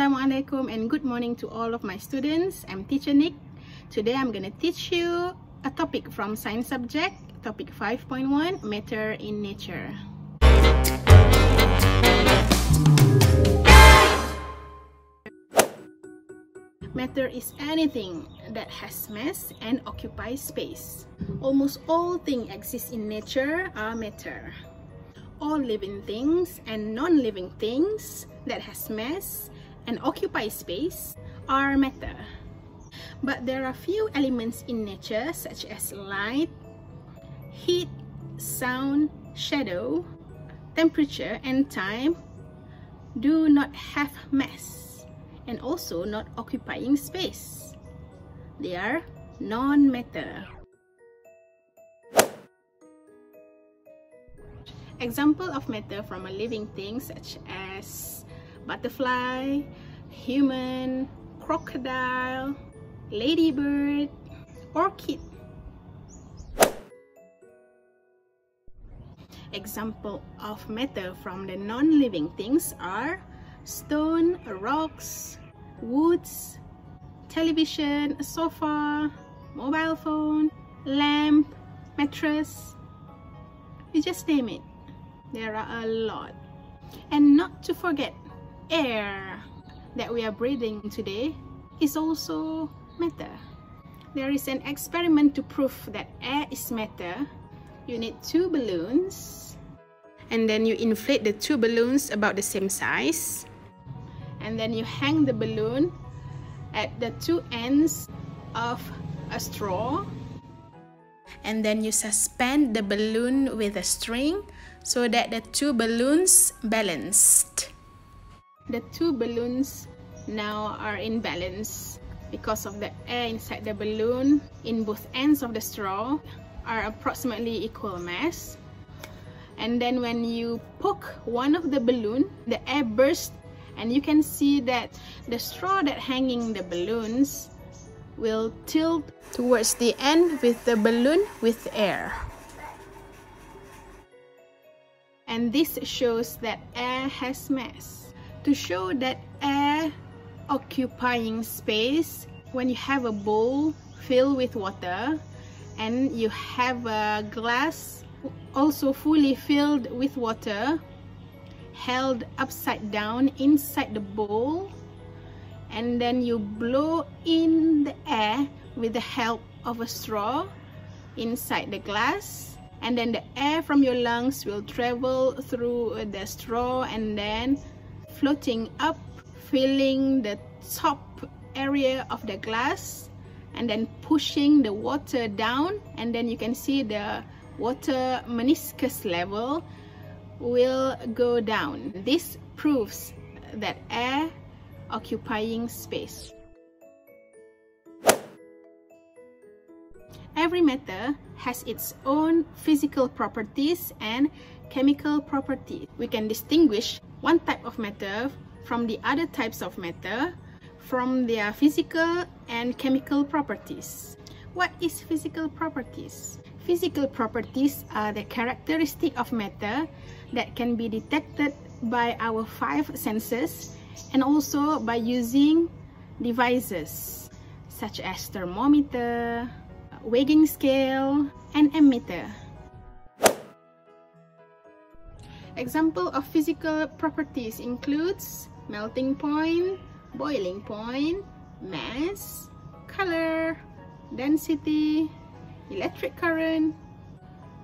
Assalamualaikum and good morning to all of my students. I'm teacher Nik. Today I'm going to teach you a topic from science subject, topic 5.1, matter in nature. Matter is anything that has mass and occupies space. Almost all things exist in nature are matter. All living things and non-living things that has mass and occupy space are matter. But there are few elements in nature such as light, heat, sound, shadow, temperature and time do not have mass and also not occupying space. They are non-matter. Example of matter from a living thing such as butterfly, human, crocodile, ladybird, orchid. Example of matter from the non-living things are stone, rocks, woods, television, sofa, mobile phone, lamp, mattress. You just name it. There are a lot. And not to forget, air that we are breathing today is also matter. There is an experiment to prove that air is matter. You need two balloons and then you inflate the two balloons about the same size and then you hang the balloon at the two ends of a straw and then you suspend the balloon with a string so that the two balloons balanced. The two balloons now are in balance because of the air inside the balloon in both ends of the straw are approximately equal mass. And then when you poke one of the balloon, the air bursts and you can see that the straw that hanging the balloons will tilt towards the end with the balloon with air. And this shows that air has mass. To show that air occupying space, when you have a bowl filled with water and you have a glass also fully filled with water held upside down inside the bowl and then you blow in the air with the help of a straw inside the glass and then the air from your lungs will travel through the straw and then floating up filling the top area of the glass and then pushing the water down and then you can see the water meniscus level will go down this proves that air occupying space. Every matter has its own physical properties and chemical properties. We can distinguish one type of matter from the other types of matter from their physical and chemical properties. What is physical properties? Physical properties are the characteristic of matter that can be detected by our five senses and also by using devices such as thermometer, weighing scale, and ammeter. Example of physical properties includes melting point, boiling point, mass, color, density, electric current,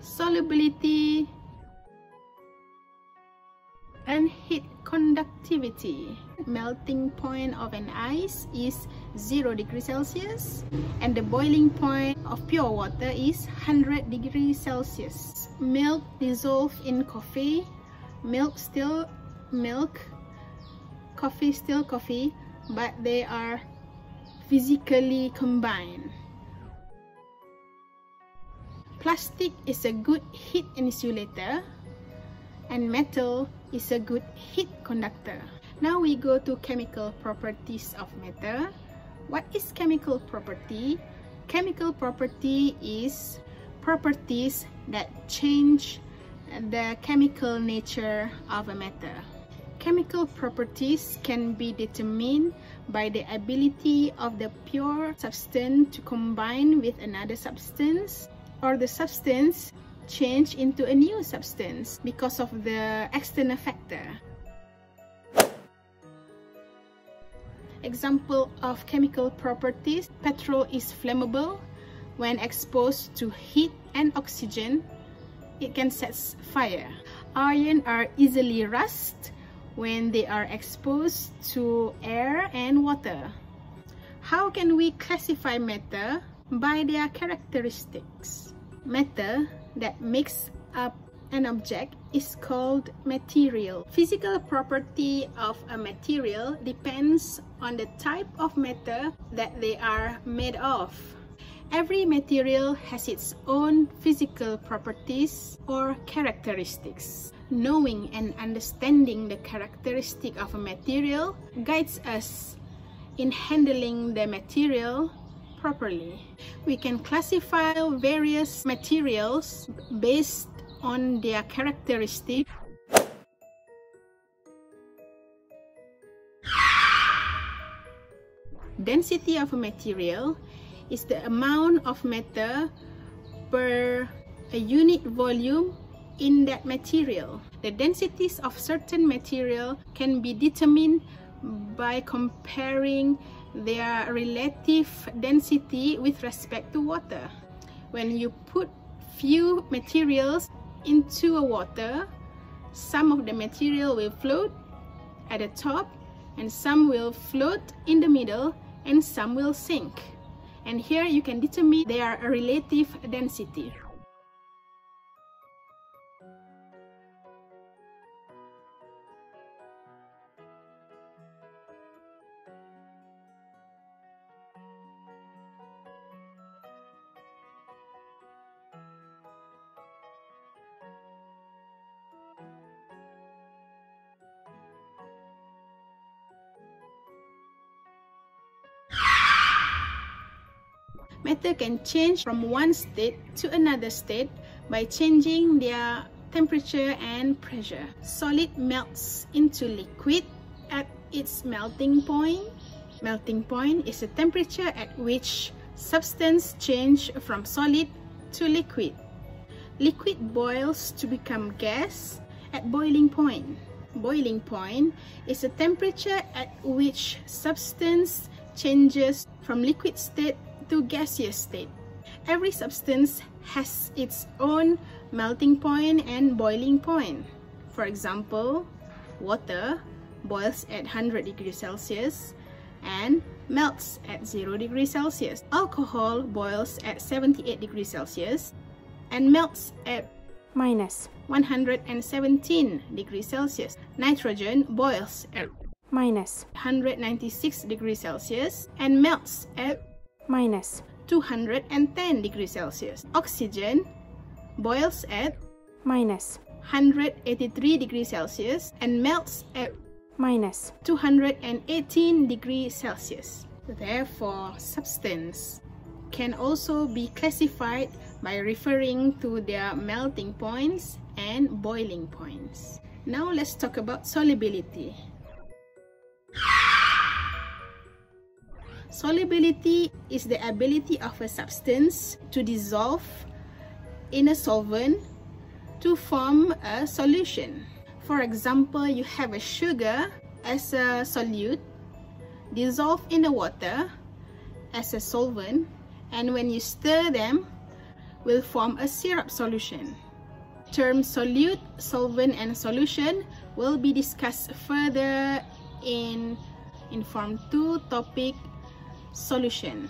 solubility, and heat conductivity. Melting point of an ice is 0 degrees Celsius and the boiling point of pure water is 100 degrees Celsius. Milk dissolved in coffee, milk still milk, coffee still coffee, but they are physically combined. Plastic is a good heat insulator and metal is a good heat conductor. Now we go to chemical properties of matter. What is chemical property? Chemical property is properties that change the chemical nature of a matter. chemical properties can be determined by the ability of the pure substance to combine with another substance or the substance change into a new substance because of the external factor. Example of chemical properties, petrol is flammable. When exposed to heat and oxygen, it can set fire. Iron are easily rust when they are exposed to air and water. How can we classify matter? By their characteristics. Matter that makes up an object is called material. Physical property of a material depends on the type of matter that they are made of. Every material has its own physical properties or characteristics. Knowing and understanding the characteristic of a material guides us in handling the material properly. We can classify various materials based on their characteristic. Density of a material is the amount of matter per a unit volume in that material. The densities of certain material can be determined by comparing their relative density with respect to water. When you put few materials into a water, some of the material will float at the top and some will float in the middle and some will sink. And here you can determine their relative density. Matter can change from one state to another state by changing their temperature and pressure. Solid melts into liquid at its melting point. Melting point is the temperature at which substance change from solid to liquid. Liquid boils to become gas at boiling point. Boiling point is the temperature at which substance changes from liquid state to gaseous state. Every substance has its own melting point and boiling point. For example, water boils at 100 degrees Celsius and melts at 0 degrees Celsius. Alcohol boils at 78 degrees Celsius and melts at minus 117 degrees Celsius. Nitrogen boils at minus 196 degrees Celsius and melts at minus 210 degrees Celsius. Oxygen boils at minus 183 degrees Celsius and melts at minus 218 degrees Celsius. Therefore, substance can also be classified by referring to their melting points and boiling points. Now let's talk about solubility. Solubility is the ability of a substance to dissolve in a solvent to form a solution. For example, you have a sugar as a solute dissolved in the water as a solvent and when you stir them will form a syrup solution. Term solute, solvent and solution will be discussed further in in Form 2 topic solution.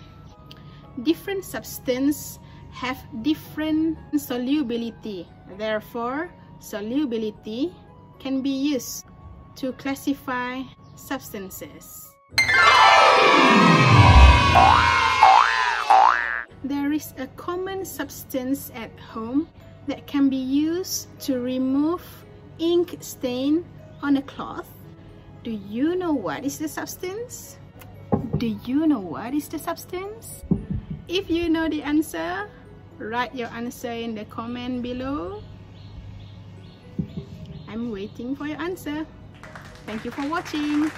Different substances have different solubility. Therefore, solubility can be used to classify substances. There is a common substance at home that can be used to remove ink stain on a cloth. Do you know what is the substance? Do you know what is the substance? If you know the answer, write your answer in the comment below. I'm waiting for your answer. Thank you for watching.